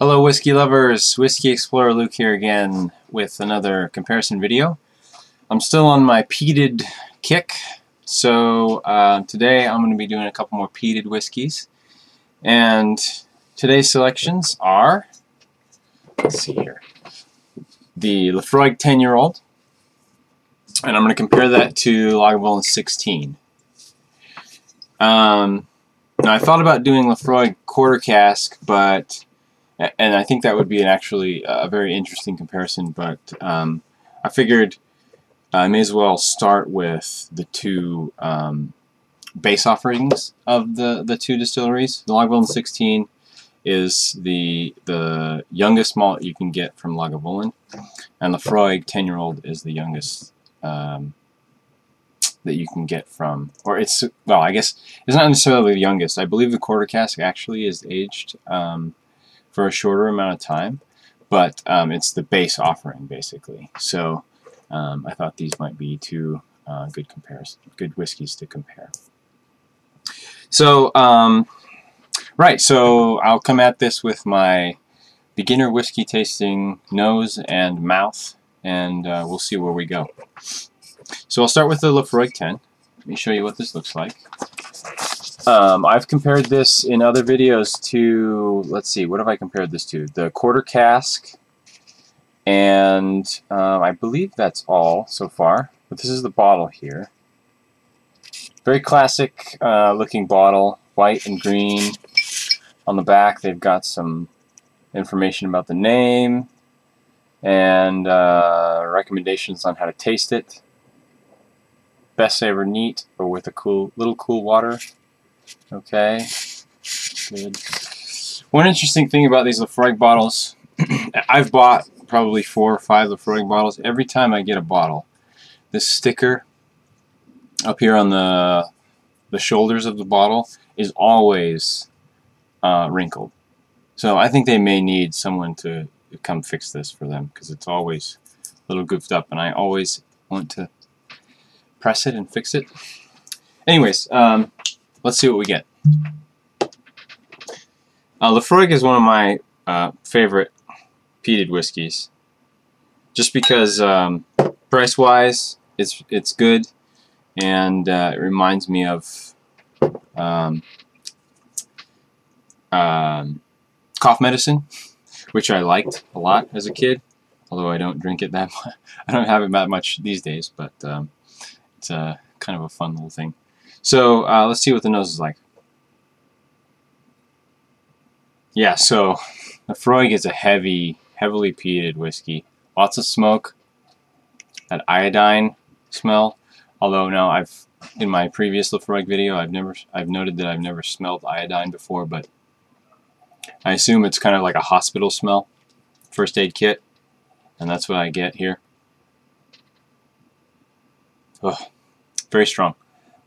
Hello whiskey lovers, Whiskey Explorer Luke here again with another comparison video. I'm still on my peated kick, so uh, today I'm going to be doing a couple more peated whiskeys. And today's selections are, let's see here, the Laphroaig 10 year old, and I'm going to compare that to Lagavulin 16. Um, now I thought about doing Laphroaig quarter cask, but and I think that would be an actually a very interesting comparison. But um, I figured I may as well start with the two um, base offerings of the the two distilleries. The Lagavulin 16 is the the youngest malt you can get from Lagavulin, and the Laphroaig 10 year old is the youngest. Um, that you can get from, or it's, well, I guess it's not necessarily the youngest. I believe the quarter cask actually is aged um, for a shorter amount of time, but um, it's the base offering basically. So um, I thought these might be two uh, good comparison, good whiskeys to compare. So um, right, so I'll come at this with my beginner whiskey tasting nose and mouth, and uh, we'll see where we go. So I'll start with the Laphroaig 10. Let me show you what this looks like. Um, I've compared this in other videos to, let's see, what have I compared this to? The quarter cask, and um, I believe that's all so far. But this is the bottle here. Very classic uh, looking bottle, white and green. On the back they've got some information about the name and uh, recommendations on how to taste it. Best ever neat or with a cool little cool water. Okay, good. One interesting thing about these Laphroaig bottles, I've bought probably four or five Laphroaig bottles. Every time I get a bottle, this sticker up here on the the shoulders of the bottle is always uh, wrinkled. So I think they may need someone to come fix this for them because it's always a little goofed up and I always want to press it and fix it. Anyways, um, let's see what we get. Uh, Laphroaig is one of my uh, favorite peated whiskeys, just because um, price-wise, it's it's good, and uh, it reminds me of um, um, cough medicine, which I liked a lot as a kid. Although I don't drink it that much, I don't have it that much these days, but um, it's a kind of a fun little thing. So uh, let's see what the nose is like. Yeah, so Laphroaig is a heavy, heavily peated whiskey. Lots of smoke. That iodine smell. Although now I've in my previous Laphroaig video I've never I've noted that I've never smelled iodine before, but I assume it's kind of like a hospital smell. First aid kit. And that's what I get here. Ugh, very strong.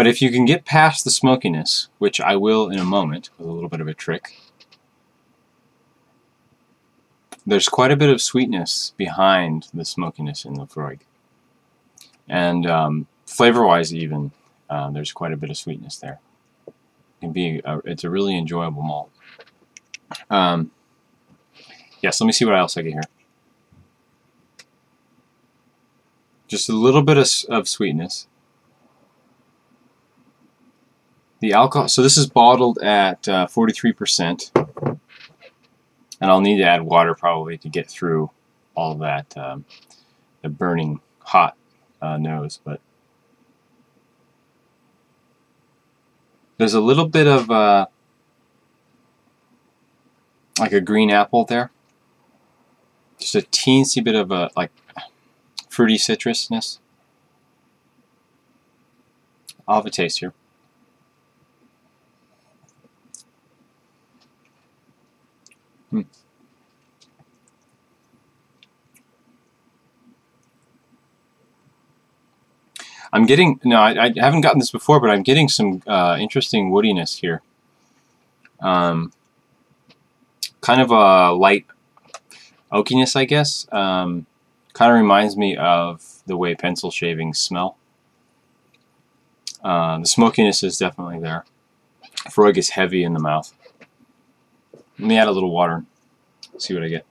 But if you can get past the smokiness, which I will in a moment with a little bit of a trick, there's quite a bit of sweetness behind the smokiness in Laphroaig. And um, flavor-wise even, uh, there's quite a bit of sweetness there. It can be a, it's a really enjoyable malt. Um, yes, let me see what else I get here. Just a little bit of, of sweetness. The alcohol, so this is bottled at 43%, uh, and I'll need to add water probably to get through all that, um, the burning hot uh, nose, but there's a little bit of uh, like a green apple there, just a teensy bit of a like fruity citrusness. I'll have a taste here. Hmm. I'm getting, no, I, I, haven't gotten this before, but I'm getting some uh, interesting woodiness here. Um, kind of a light oakiness, I guess. Um, kind of reminds me of the way pencil shavings smell. Uh, the smokiness is definitely there. Frog is heavy in the mouth. Let me add a little water. see what I get.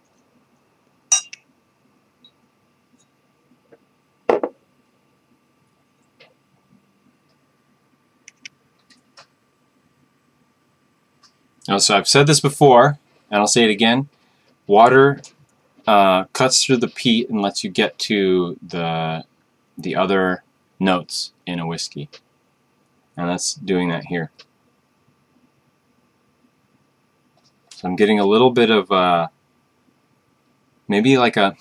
Now, so I've said this before, and I'll say it again. Water uh, cuts through the peat and lets you get to the the other notes in a whiskey. And that's doing that here. So I'm getting a little bit of uh, maybe like a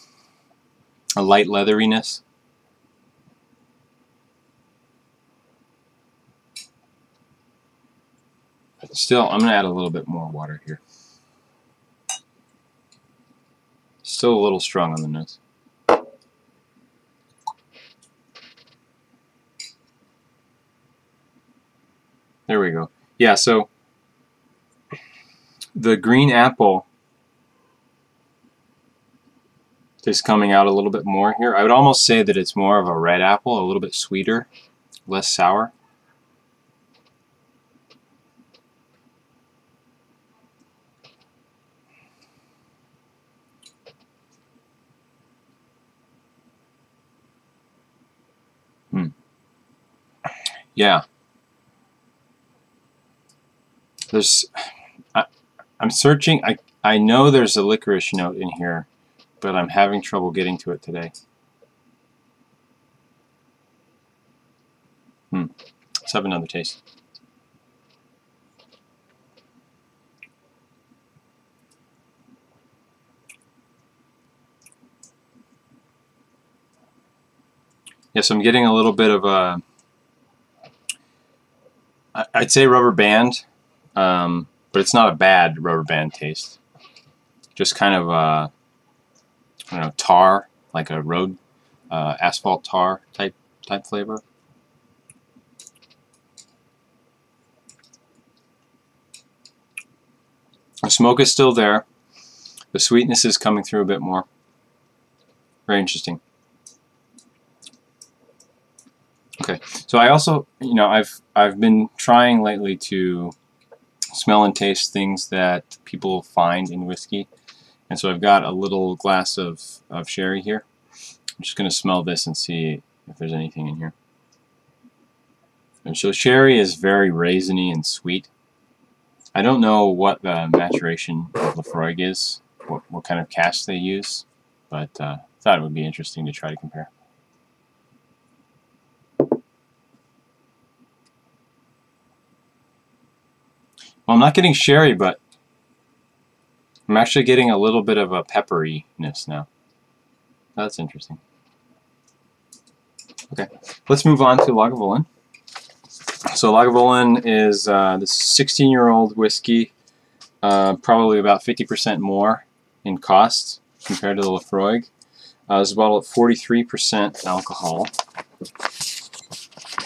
a light leatheriness. Still, I'm going to add a little bit more water here. Still a little strong on the nose. There we go. Yeah, so the green apple is coming out a little bit more here. I would almost say that it's more of a red apple, a little bit sweeter, less sour. Hmm. Yeah. There's, I, I'm searching, I, I know there's a licorice note in here, but I'm having trouble getting to it today. Hmm. Let's have another taste. Yes, I'm getting a little bit of a, I'd say rubber band, um, but it's not a bad rubber band taste. Just kind of, uh, I don't know, tar, like a road, uh, asphalt tar type type flavor. The smoke is still there. The sweetness is coming through a bit more. Very interesting. Okay, so I also, you know, I've I've been trying lately to smell and taste things that people find in whiskey, and so I've got a little glass of of sherry here. I'm just going to smell this and see if there's anything in here. And so sherry is very raisiny and sweet. I don't know what the maturation of Laphroaig is, what, what kind of cask they use, but uh, thought it would be interesting to try to compare. Well, I'm not getting sherry, but I'm actually getting a little bit of a pepperiness now. That's interesting. Okay, let's move on to Lagavulin. So Lagavulin is uh, this 16-year-old whiskey, uh, probably about 50% more in cost compared to the Laphroaig. Uh, it's bottled at 43% alcohol.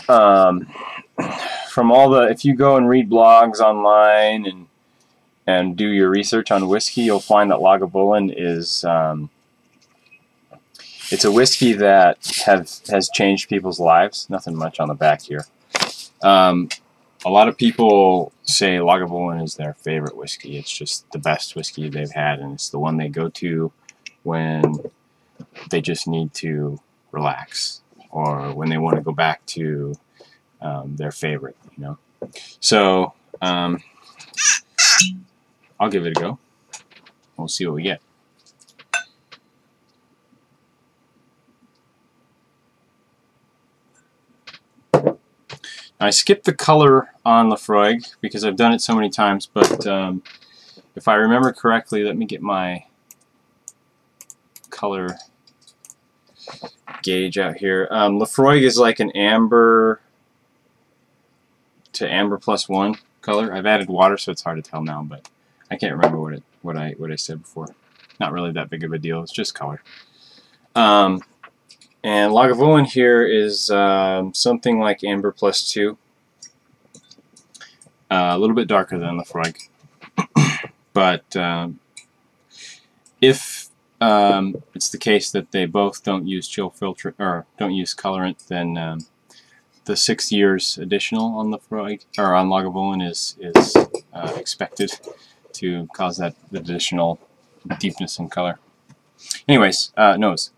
Um, from all the if you go and read blogs online and and do your research on whiskey, you'll find that Lagavulin is um, it's a whiskey that has has changed people's lives. Nothing much on the back here. Um, a lot of people say Lagavulin is their favorite whiskey. It's just the best whiskey they've had, and it's the one they go to when they just need to relax or when they want to go back to um, their favorite, you know. So um, I'll give it a go. We'll see what we get. I skipped the color on Laphroaig because I've done it so many times, but um, if I remember correctly, let me get my color gauge out here. Um, Laphroaig is like an amber to amber plus one color. I've added water, so it's hard to tell now, but I can't remember what it what I what I said before. Not really that big of a deal. It's just color. Um, and Lagavulin here is um, something like amber plus two. Uh, a little bit darker than the frog, but um, if um, it's the case that they both don't use chill filter or don't use colorant, then um, the six years additional on the Freud, or on Lagavulin is is uh, expected to cause that additional deepness and color. Anyways, uh, nose.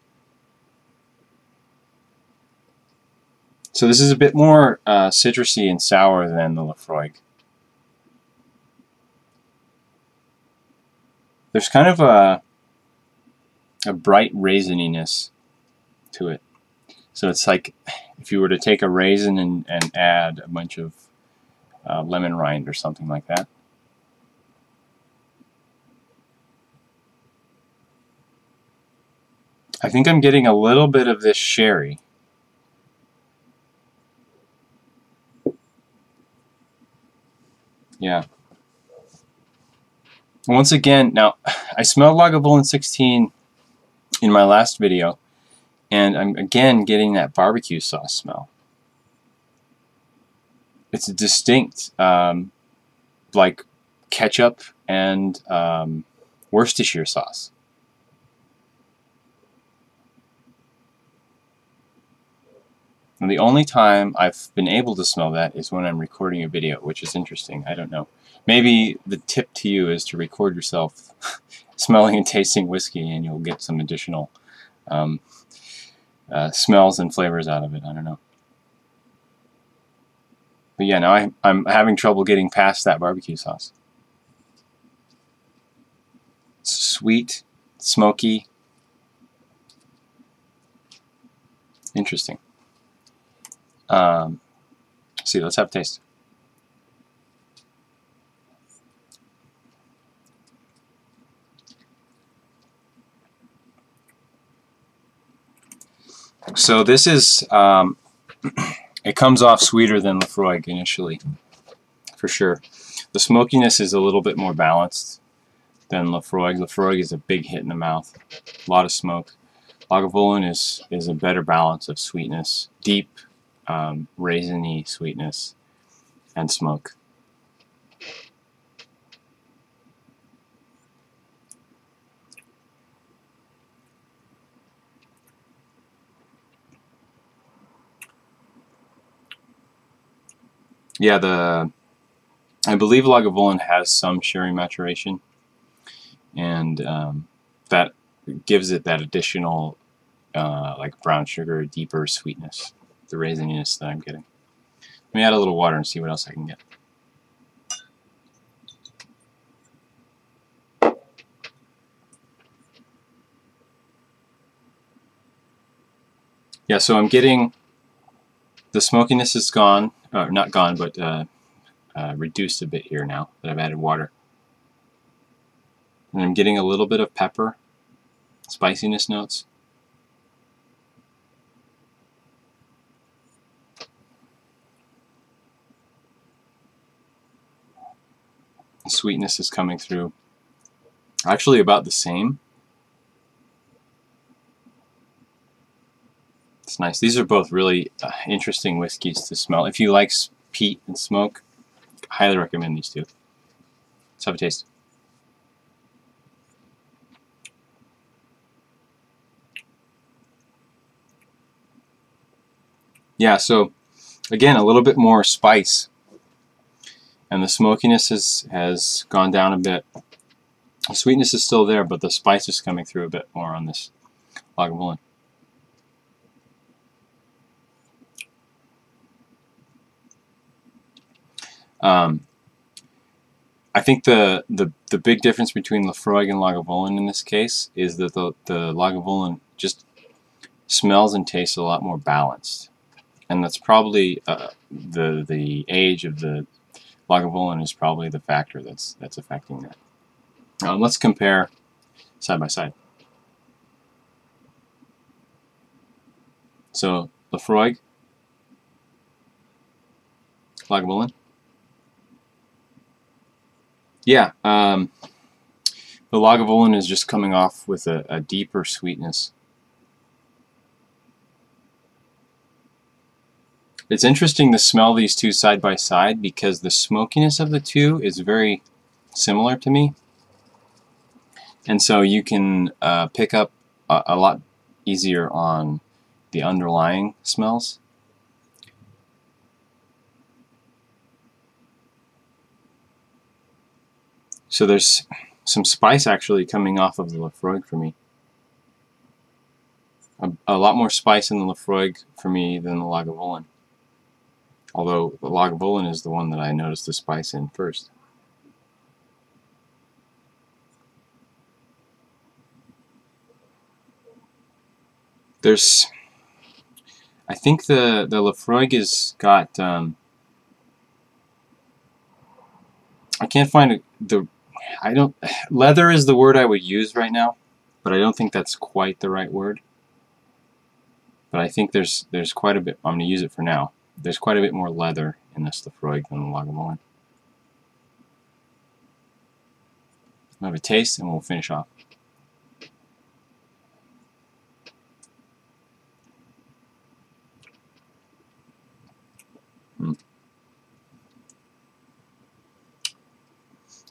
So this is a bit more uh, citrusy and sour than the Laphroaig. There's kind of a a bright raisininess to it. So it's like if you were to take a raisin and, and add a bunch of uh, lemon rind or something like that. I think I'm getting a little bit of this sherry. Yeah. Once again, now I smelled Lagavulin 16 in my last video, and I'm again getting that barbecue sauce smell. It's a distinct, um, like ketchup and um, Worcestershire sauce. And the only time I've been able to smell that is when I'm recording a video, which is interesting. I don't know. Maybe the tip to you is to record yourself smelling and tasting whiskey and you'll get some additional um, uh, smells and flavors out of it. I don't know. But yeah, now I, I'm having trouble getting past that barbecue sauce. Sweet, smoky, interesting. Um, see, let's have a taste. So this is, um, it comes off sweeter than Laphroaig initially, for sure. The smokiness is a little bit more balanced than Laphroaig. Laphroaig is a big hit in the mouth, a lot of smoke. Lagavulin is, is a better balance of sweetness, deep, um, raisiny sweetness, and smoke. Yeah, the I believe Lagavulin has some sherry maturation, and um, that gives it that additional uh, like brown sugar, deeper sweetness, the raisininess that I'm getting. Let me add a little water and see what else I can get. Yeah, so I'm getting the smokiness is gone, uh, not gone, but uh, uh, reduced a bit here now that I've added water. And I'm getting a little bit of pepper, spiciness notes. Sweetness is coming through. Actually about the same. It's nice. These are both really uh, interesting whiskeys to smell. If you like peat and smoke, highly recommend these two. Let's have a taste. Yeah, so again, a little bit more spice. And the smokiness has, gone down a bit. The sweetness is still there, but the spice is coming through a bit more on this Lagavulin. Um, I think the, the the big difference between Laphroaig and Lagavulin in this case is that the, the Lagavulin just smells and tastes a lot more balanced. And that's probably uh, the the age of the Lagavulin is probably the factor that's that's affecting that. Um, let's compare side by side. So Laphroaig, Lagavulin. Yeah, um, the Lagavulin is just coming off with a, a deeper sweetness. It's interesting to smell these two side by side because the smokiness of the two is very similar to me. And so you can uh, pick up a, a lot easier on the underlying smells. So there's some spice actually coming off of the Laphroaig for me. A, a lot more spice in the Laphroaig for me than the Lagavulin. Although the Lagavulin is the one that I noticed the spice in first. There's, I think the the Laphroaig has got. Um, I can't find the. I don't. Leather is the word I would use right now, but I don't think that's quite the right word. But I think there's there's quite a bit. I'm going to use it for now. There's quite a bit more leather in this Laphroaig than the Lagavulin. We'll have a taste and we'll finish off.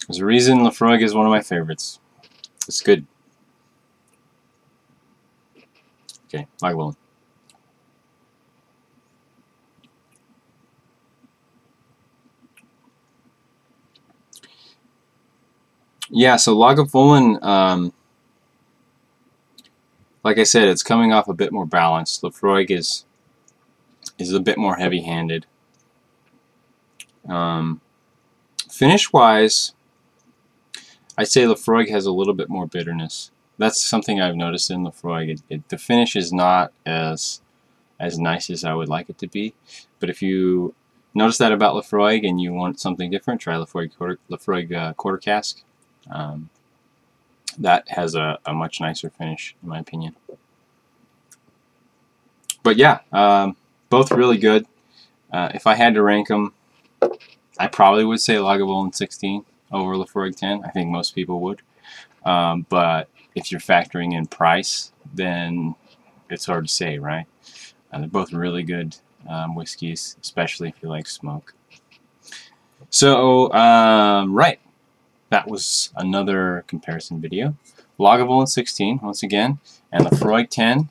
There's a reason Laphroaig is one of my favorites. It's good. Okay, Lagavulin. Yeah, so Lagavulin, um, like I said, it's coming off a bit more balanced. Laphroaig is is a bit more heavy-handed. Um, Finish-wise, I'd say Laphroaig has a little bit more bitterness. That's something I've noticed in Laphroaig. It, it, the finish is not as as nice as I would like it to be. But if you notice that about Laphroaig and you want something different, try Laphroaig quarter, uh, quarter cask. Um, that has a, a, much nicer finish, in my opinion. But yeah, um, both really good. Uh, if I had to rank them, I probably would say Lagavulin 16 over Laphroaig 10. I think most people would. Um, but if you're factoring in price, then it's hard to say, right? Uh, they're both really good um, whiskeys, especially if you like smoke. So, um, right, that was another comparison video. Lagavulin 16, once again, and Laphroaig 10.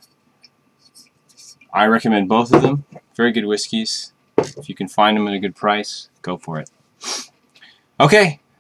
I recommend both of them. Very good whiskeys. If you can find them at a good price, go for it. Okay,